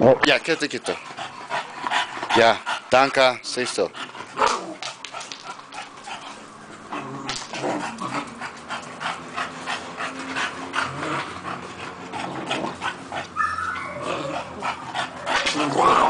Oh, yeah, Kette, Kette. Ja, danke, steh still. Wow.